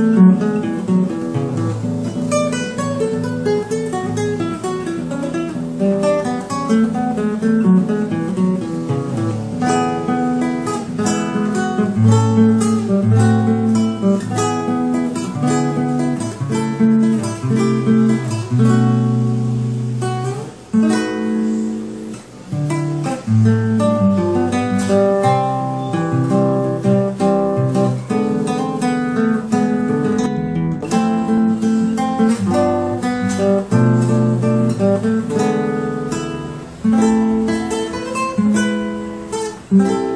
Mm-hmm. Música